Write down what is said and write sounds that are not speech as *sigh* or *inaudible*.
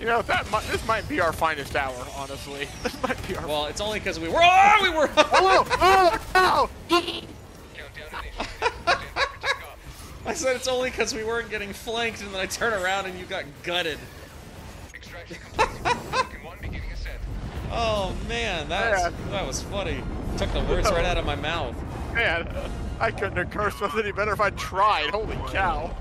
You know, that might, this might be our finest hour, honestly. *laughs* This might be our. Well, it's only because we were. Oh, we were. *laughs* oh, oh, oh! I said it's only because we weren't getting flanked, and then I turn around and you got gutted. *laughs* Oh man, that Yeah. was, that was funny. Took the words right out of my mouth. Man, I couldn't have cursed with any better if I tried. Holy cow.